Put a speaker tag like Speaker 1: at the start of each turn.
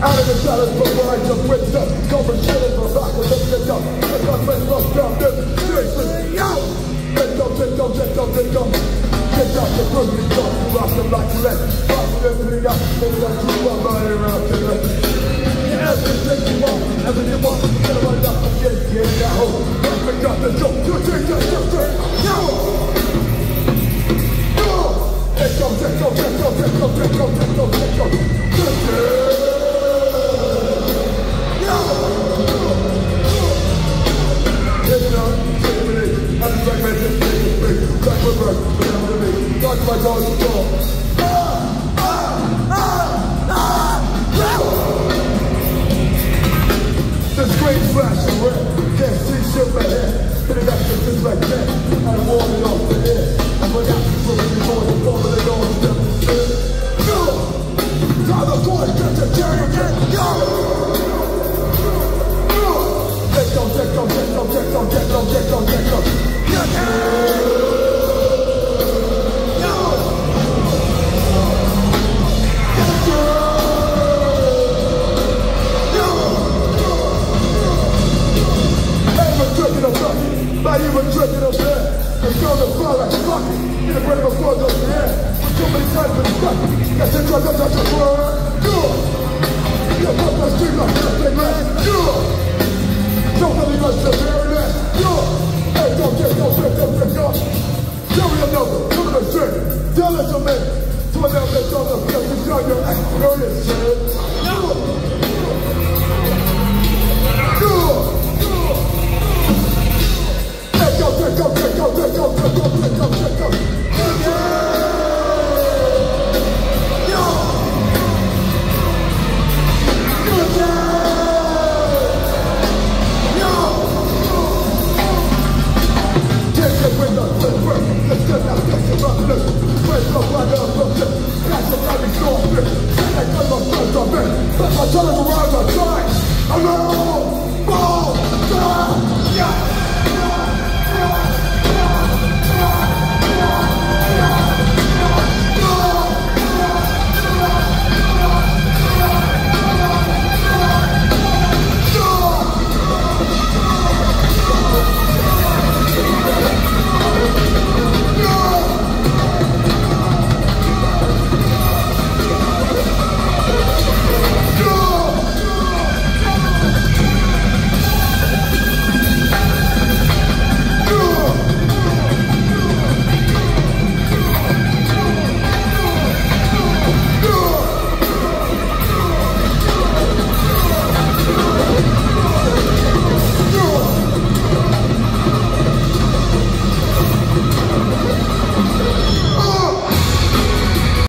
Speaker 1: Out of the shadows from lines of wisdom Come from from back with them lift up Lift up and look down Yo! Lift Get out the groove, you don't rock them like lead Rock them, bring up, bring up, bring up This great flash of red, can't see shit Not even drinking up there. It's gonna fly like fuck it. In the brain before the air. With too many times been stuck. Got your drug up, got your word. Good. You put the street like nothing, man. Good. Don't let me let you bury that. Good. Hey, don't get no pick up, pick up. Tell me another, come to the shit. Tell us a man. To an evidence on the field, you got your experience, shit. Good. Good. Yapın.